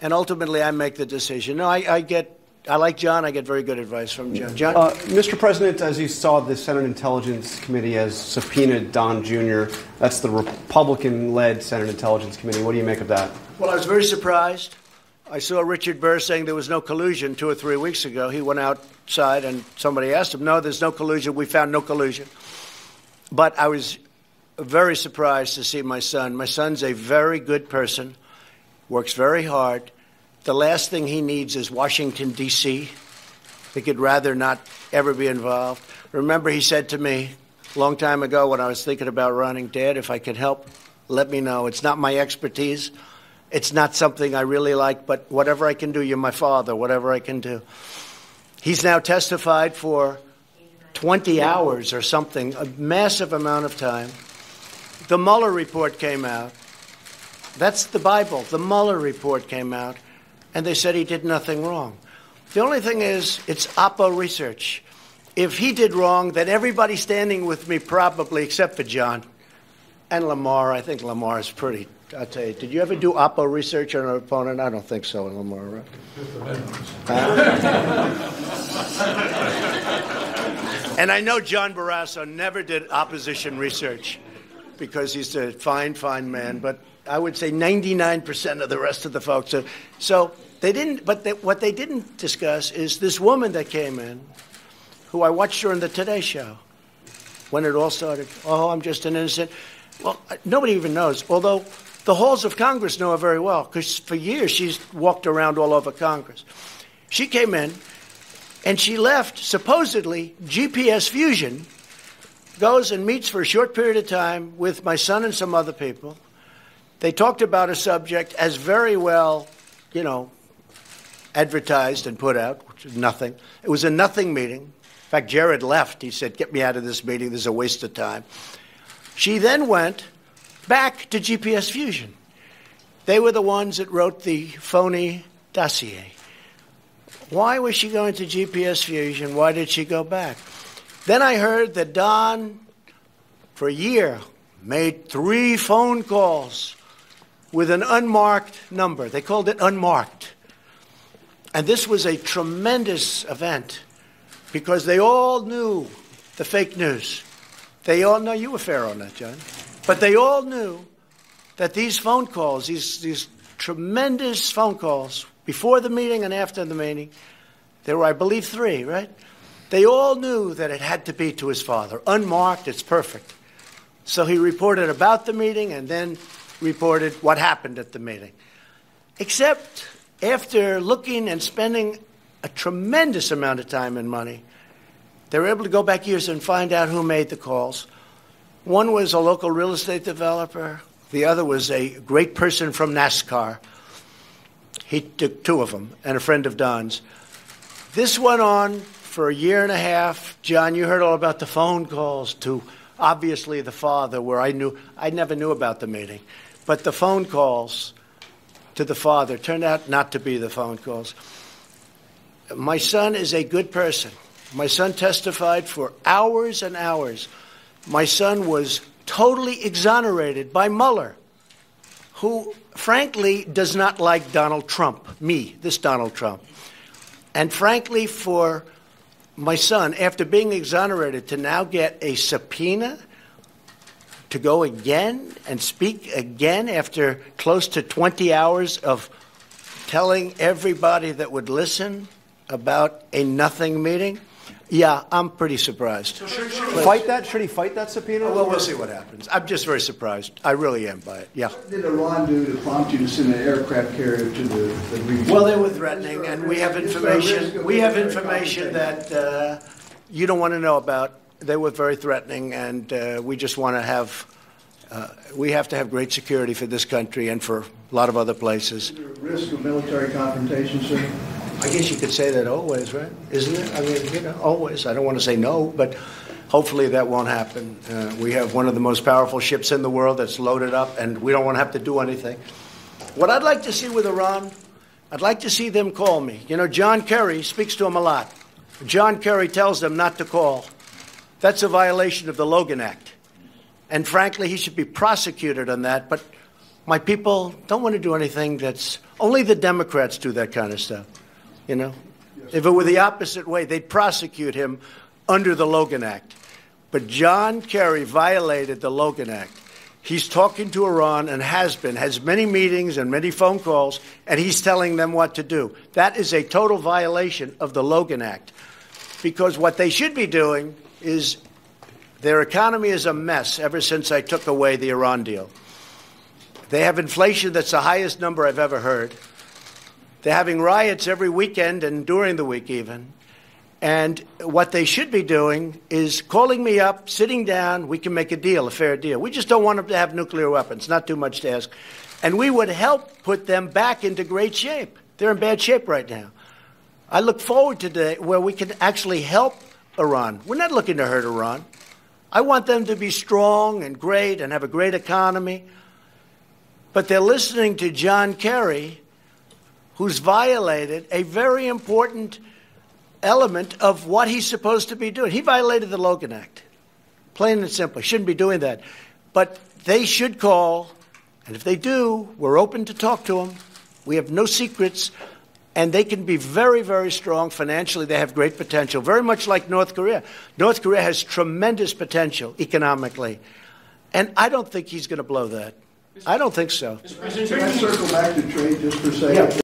and ultimately I make the decision. No, I, I get. I like John. I get very good advice from John. John, Uh, Mr. President, as you saw, the Senate Intelligence Committee has subpoenaed Don Jr. That's the Republican-led Senate Intelligence Committee. What do you make of that? well, I was very surprised. I saw Richard Burr saying there was no collusion two or three weeks ago. He went outside and somebody asked him, "No, there's no collusion. We found no collusion." But I was very surprised to see my son. My son's a very good person, works very hard. The last thing he needs is Washington, D.C. He could rather not ever be involved. Remember, he said to me a long time ago when I was thinking about running, Dad, if I could help, let me know. It's not my expertise. It's not something I really like, but whatever I can do, you're my father, whatever I can do. He's now testified for 20 hours or something, a massive amount of time. The Mueller report came out. That's the Bible. The Mueller report came out, and they said he did nothing wrong. The only thing is, it's Oppo research. If he did wrong, then everybody standing with me, probably, except for John and Lamar, I think Lamar is pretty. I'll tell you, did you ever do Oppo research on an opponent? I don't think so, Lamar, right? And I know John Barrasso never did opposition research because he's a fine, fine man. But I would say 99% of the rest of the folks. So they didn't. But they, what they didn't discuss is this woman that came in, who I watched her on the Today Show when it all started. Oh, I'm just an innocent. Well, nobody even knows. Although the halls of Congress know her very well because for years she's walked around all over Congress. She came in and she left supposedly GPS Fusion, goes and meets for a short period of time with my son and some other people. They talked about a subject as very well, you know, advertised and put out, which is nothing. It was a nothing meeting. In fact, Jared left. He said, Get me out of this meeting. This is a waste of time. She then went back to GPS Fusion. They were the ones that wrote the phony dossier. Why was she going to GPS Fusion? Why did she go back? Then I heard that Don, for a year, made three phone calls with an unmarked number. They called it unmarked. And this was a tremendous event because they all knew the fake news. They all know you were fair on that, John. But they all knew that these phone calls, these, these tremendous phone calls, before the meeting and after the meeting, there were, I believe, three, right? They all knew that it had to be to his father. Unmarked, it's perfect. So he reported about the meeting and then reported what happened at the meeting. Except after looking and spending a tremendous amount of time and money, they were able to go back years and find out who made the calls. One was a local real estate developer, the other was a great person from NASCAR. He took two of them, and a friend of Don's. This went on for a year and a half. John, you heard all about the phone calls to obviously the father, where I knew I never knew about the meeting, but the phone calls to the father turned out not to be the phone calls. My son is a good person. My son testified for hours and hours. My son was totally exonerated by Mueller, who frankly does not like Donald Trump, me, this Donald Trump. And frankly, for my son, after being exonerated, to now get a subpoena to go again and speak again after close to 20 hours of telling everybody that would listen about a nothing meeting, yeah, I'm pretty surprised. Fight that? Should he fight that subpoena? Well, we'll see what happens. I'm just very surprised. I really am by it. Yeah. What did Iran do to prompt you to send an aircraft carrier to the, the region? Well, they were threatening, and we have information. We have information that uh, you don't want to know about. They were very threatening, and uh, we just want to have. Uh, we have to have great security for this country and for a lot of other places. Risk of military confrontation, sir? I guess you could say that always, right? Isn't it? I mean, you know, always. I don't want to say no, but hopefully that won't happen. Uh, we have one of the most powerful ships in the world that's loaded up, and we don't want to have to do anything. What I'd like to see with Iran, I'd like to see them call me. You know, John Kerry speaks to them a lot. John Kerry tells them not to call. That's a violation of the Logan Act. And frankly, he should be prosecuted on that. But my people don't want to do anything that's Only the Democrats do that kind of stuff. You know? If it were the opposite way, they'd prosecute him under the Logan Act. But John Kerry violated the Logan Act. He's talking to Iran and has been, has many meetings and many phone calls, and he's telling them what to do. That is a total violation of the Logan Act. Because what they should be doing is their economy is a mess ever since I took away the Iran deal. They have inflation that's the highest number I've ever heard. They're having riots every weekend and during the week, even. And what they should be doing is calling me up, sitting down. We can make a deal, a fair deal. We just don't want them to have nuclear weapons. Not too much to ask. And we would help put them back into great shape. They're in bad shape right now. I look forward to the day where we can actually help Iran. We're not looking to hurt Iran. I want them to be strong and great and have a great economy. But they're listening to John Kerry, who's violated a very important element of what he's supposed to be doing. He violated the Logan Act. Plain and simple. Shouldn't be doing that. But they should call, and if they do, we're open to talk to them. We have no secrets, and they can be very, very strong financially. They have great potential, very much like North Korea. North Korea has tremendous potential economically, and I don't think he's going to blow that. I don't think so. Can I circle back to trade just for a second? Yeah.